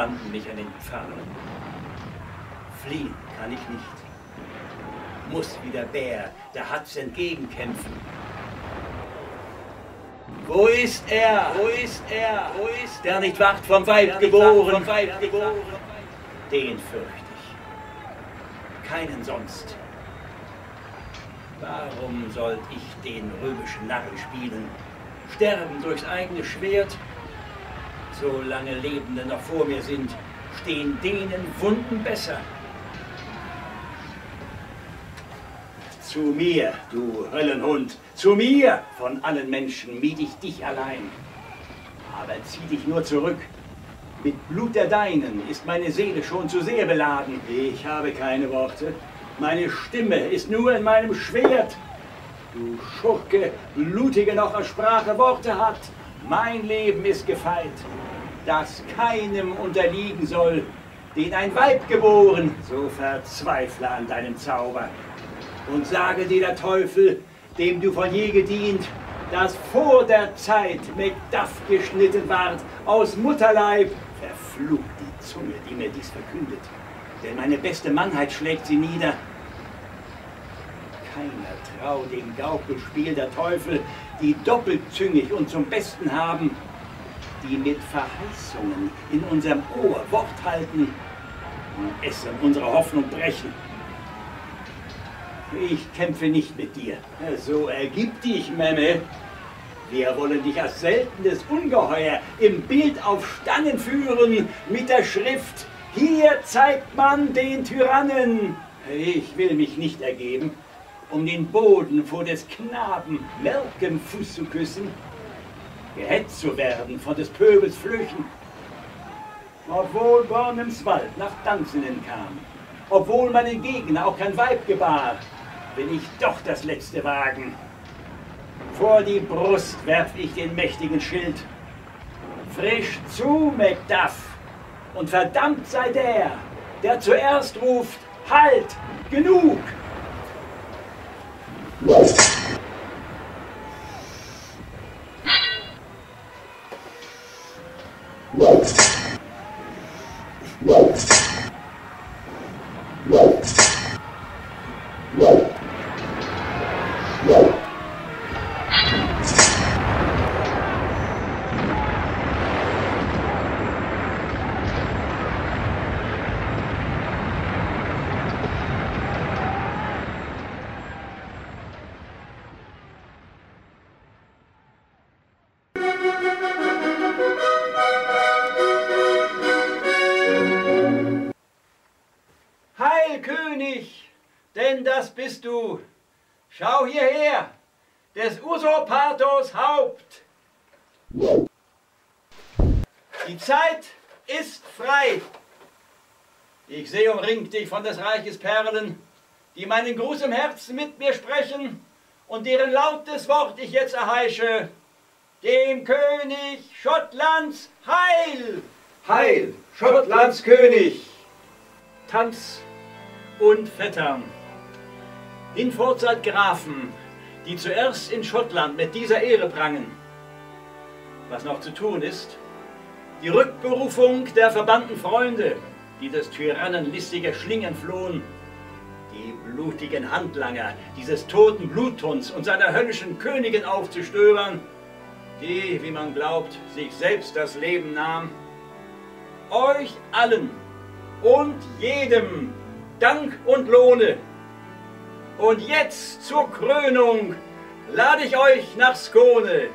banden mich an den Pfahlen. Fliehen kann ich nicht. Muss wie der Bär der Hatz entgegenkämpfen. Wo ist er? Wo ist er? Wo ist der nicht wacht vom Weib geboren? Vom Weib geboren? Den fürchte ich. Keinen sonst. Warum sollt ich den römischen Narren spielen? Sterben durchs eigene Schwert? Solange Lebende noch vor mir sind, stehen denen Wunden besser. Zu mir, du Höllenhund, zu mir! Von allen Menschen mied ich dich allein. Aber zieh dich nur zurück. Mit Blut der Deinen ist meine Seele schon zu sehr beladen. Ich habe keine Worte. Meine Stimme ist nur in meinem Schwert. Du Schurke, blutige noch als Sprache Worte hat. Mein Leben ist gefeit, das keinem unterliegen soll, den ein Weib geboren. So verzweifle an deinem Zauber und sage dir der Teufel, dem du von je gedient, dass vor der Zeit Macduff geschnitten ward aus Mutterleib. Verflucht die Zunge, die mir dies verkündet, denn meine beste Mannheit schlägt sie nieder. Keiner trau dem Gaukelspiel der Teufel, die doppelzüngig und zum Besten haben, die mit Verheißungen in unserem Ohr Wort halten und es an unserer Hoffnung brechen. Ich kämpfe nicht mit dir. So ergib dich, Memme. Wir wollen dich als seltenes Ungeheuer im Bild auf Stangen führen mit der Schrift Hier zeigt man den Tyrannen. Ich will mich nicht ergeben, um den Boden vor des Knaben melkem Fuß zu küssen, gehetzt zu werden von des Pöbels Flüchen. Obwohl Bornems Wald nach Danzenen kam, obwohl meinen Gegner auch kein Weib gebar, will ich doch das letzte wagen. Vor die Brust werf ich den mächtigen Schild. Frisch zu, Macduff, und verdammt sei der, der zuerst ruft, Halt, genug! Heil, König, denn das bist du. Schau hierher, des Usurpators Haupt. Die Zeit ist frei. Ich sehe umringt dich von des Reiches Perlen, die meinen Gruß im Herzen mit mir sprechen und deren lautes Wort ich jetzt erheische. Dem König Schottlands Heil! Heil, Schottlands König! Tanz und Vettern. Hinfort seid Grafen, die zuerst in Schottland mit dieser Ehre prangen. Was noch zu tun ist, die Rückberufung der verbannten Freunde, die des Tyrannen listiger Schlingen flohen, die blutigen Handlanger dieses toten Bluthunds und seiner höllischen Königin aufzustöbern, die, wie man glaubt, sich selbst das Leben nahm. Euch allen und jedem Dank und Lohne. Und jetzt zur Krönung lade ich euch nach Skone,